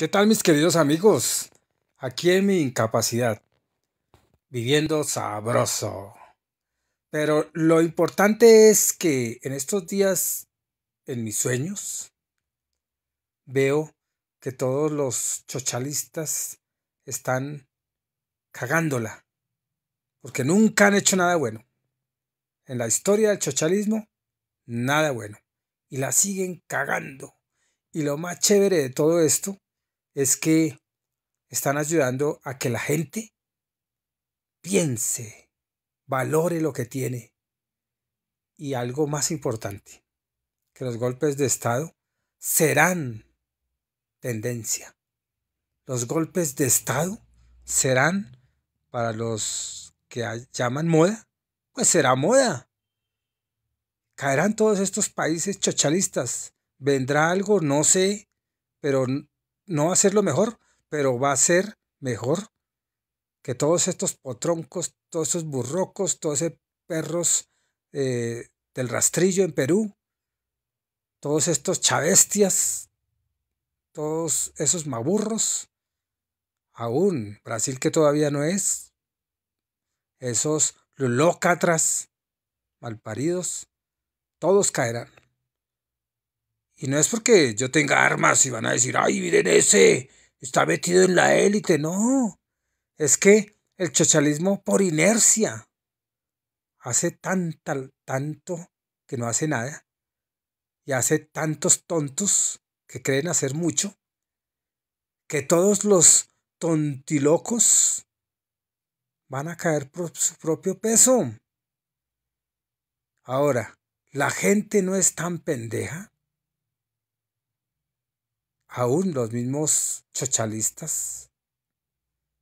¿Qué tal mis queridos amigos? Aquí en mi incapacidad, viviendo sabroso. Pero lo importante es que en estos días, en mis sueños, veo que todos los chochalistas están cagándola, porque nunca han hecho nada bueno. En la historia del chochalismo, nada bueno. Y la siguen cagando. Y lo más chévere de todo esto es que están ayudando a que la gente piense, valore lo que tiene. Y algo más importante, que los golpes de Estado serán tendencia. Los golpes de Estado serán para los que llaman moda, pues será moda. Caerán todos estos países chochalistas. Vendrá algo, no sé, pero no va a ser lo mejor, pero va a ser mejor que todos estos potroncos, todos estos burrocos, todos esos perros eh, del rastrillo en Perú, todos estos chavestias, todos esos maburros, aún Brasil que todavía no es, esos lulócatras malparidos, todos caerán. Y no es porque yo tenga armas y van a decir, ay, miren ese, está metido en la élite. No, es que el chochalismo por inercia hace tan, tanto que no hace nada y hace tantos tontos que creen hacer mucho que todos los tontilocos van a caer por su propio peso. Ahora, la gente no es tan pendeja aún los mismos chochalistas,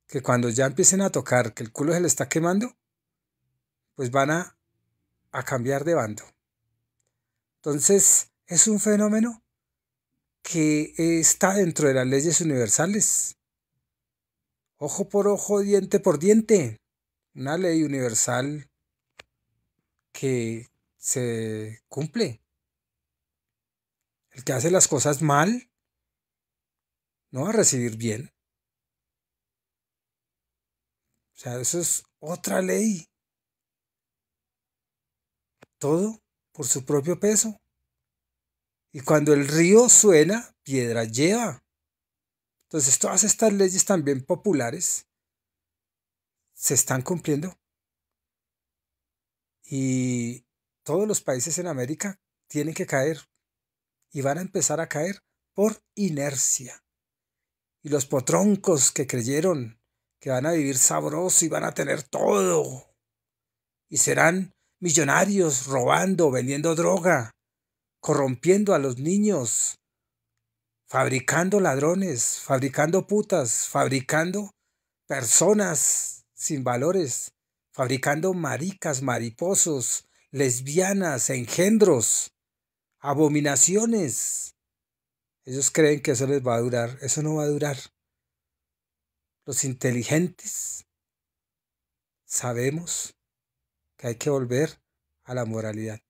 que cuando ya empiecen a tocar que el culo se le está quemando, pues van a, a cambiar de bando. Entonces, es un fenómeno que está dentro de las leyes universales. Ojo por ojo, diente por diente. Una ley universal que se cumple. El que hace las cosas mal no va a recibir bien. O sea, eso es otra ley. Todo por su propio peso. Y cuando el río suena, piedra lleva. Entonces todas estas leyes también populares se están cumpliendo. Y todos los países en América tienen que caer. Y van a empezar a caer por inercia y los potroncos que creyeron que van a vivir sabroso y van a tener todo. Y serán millonarios robando, vendiendo droga, corrompiendo a los niños, fabricando ladrones, fabricando putas, fabricando personas sin valores, fabricando maricas, mariposos, lesbianas, engendros, abominaciones, ellos creen que eso les va a durar. Eso no va a durar. Los inteligentes sabemos que hay que volver a la moralidad,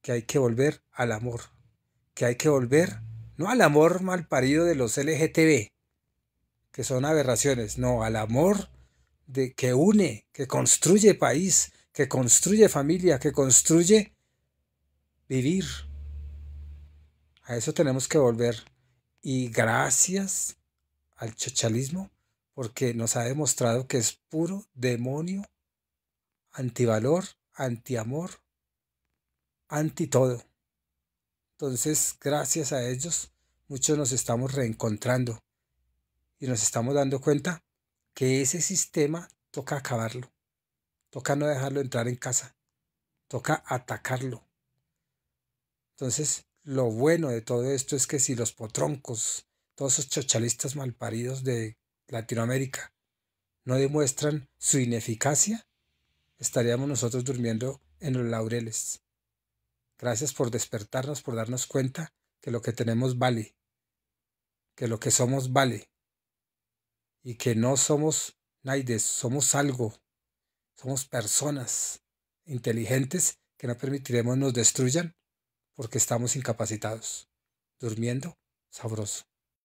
que hay que volver al amor, que hay que volver no al amor mal parido de los LGTB, que son aberraciones, no, al amor de que une, que construye país, que construye familia, que construye vivir a eso tenemos que volver. Y gracias al chochalismo, porque nos ha demostrado que es puro demonio, antivalor, antiamor, anti todo. Entonces, gracias a ellos, muchos nos estamos reencontrando y nos estamos dando cuenta que ese sistema toca acabarlo, toca no dejarlo entrar en casa, toca atacarlo. Entonces, lo bueno de todo esto es que si los potroncos, todos esos chochalistas malparidos de Latinoamérica, no demuestran su ineficacia, estaríamos nosotros durmiendo en los laureles. Gracias por despertarnos, por darnos cuenta que lo que tenemos vale, que lo que somos vale, y que no somos naides, somos algo, somos personas inteligentes que no permitiremos nos destruyan porque estamos incapacitados, durmiendo sabroso.